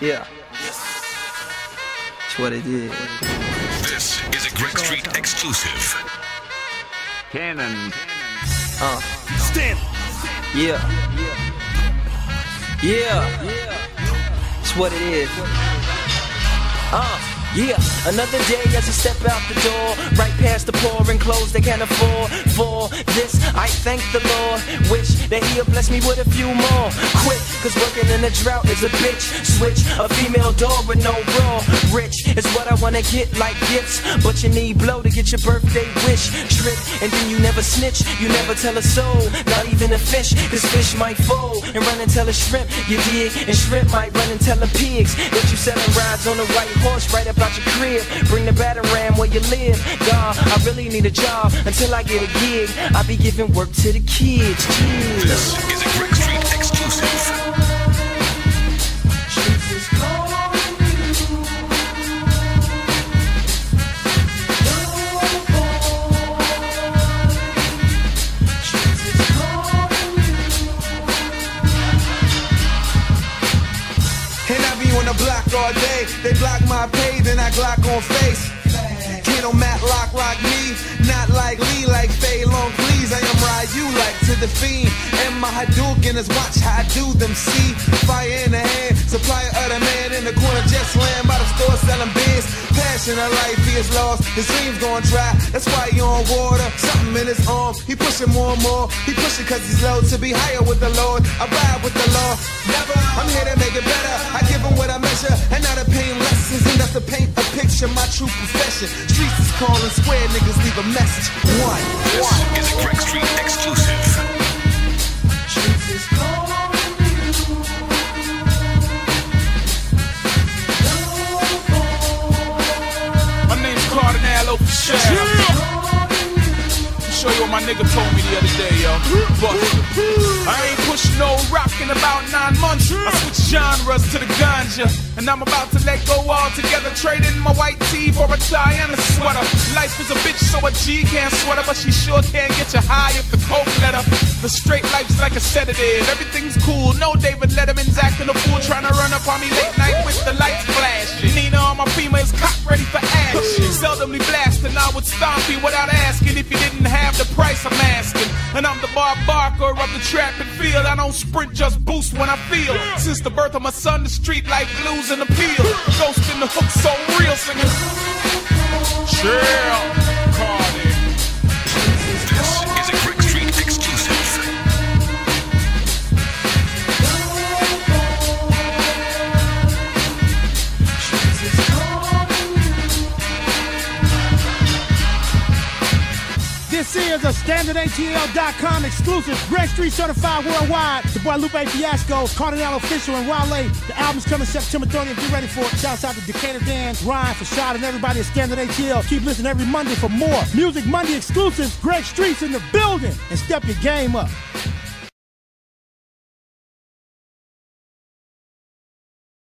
Yeah. That's what it is. This is a Greg Street exclusive. Cannon. Uh. Stand. Yeah. Yeah. That's what it is. Uh. Yeah, another day as I step out the door, right past the poor and clothes they can't afford. For this, I thank the Lord. Wish that He'll bless me with a few more. Quick, cause working in a drought is a bitch. Switch a female dog with no raw. Rich is what I wanna get like gifts, but you need blow to get your birthday wish. Trick, and then you never snitch, you never tell a soul, not even a fish, cause fish might fold and run and tell a shrimp, you dig, and shrimp might run and tell the pigs that you selling rides on a white horse right up out your crib. Bring the ram where you live. God, I really need a job until I get a gig. I be giving work to the kids. This is a Greg Street exclusive. All day. They block my page, then I Glock on face. Can't no Matlock like me, not like Lee, the fiend. And my Hadouken is watch how I do them see. Fire in the hand, supplier of the man in the corner, just slam by the store selling beers. Passion of life, he is lost. His dreams going dry. That's why he on water. Something in his arm. He pushing more and more. He pushing cause he's low to be higher with the Lord. I ride with the law. Never. I'm here to make it better. I give him what I measure. And not a pain lessons. Enough to paint a picture. My true profession. Streets is calling. Square niggas leave a message. One. This is Greg Street Kardinal Offishall. Show you what my nigga told me the other day, yo. But I ain't pushed no rock in about nine months. I switched genres to the ganja. And I'm about to let go altogether. Trading my white tee for a tie and a sweater. Life is a bitch, so a G can't sweat her. But she sure can't get you high if the coke let her. The straight life's like a sedative. Everything's cool. No David Letterman's acting a fool. Trying to run up on me late night without asking if you didn't have the price I'm asking. And I'm the Bob Barker of the trap and field. I don't sprint, just boost when I feel. Since the birth of my son, the street life blues and appeal. Ghost in the hook, so real singing. Chill, This is a StandardATL.com exclusive, Greg Street certified worldwide. The boy Lupe Fiasco, Kardinal Offishall, and Wale. The album's coming September 30th. Get ready for it. Shouts out to Decatur Dan, Ryan, Fashad, and everybody at Standard ATL. Keep listening every Monday for more Music Monday exclusives. Greg Street's in the building. And step your game up.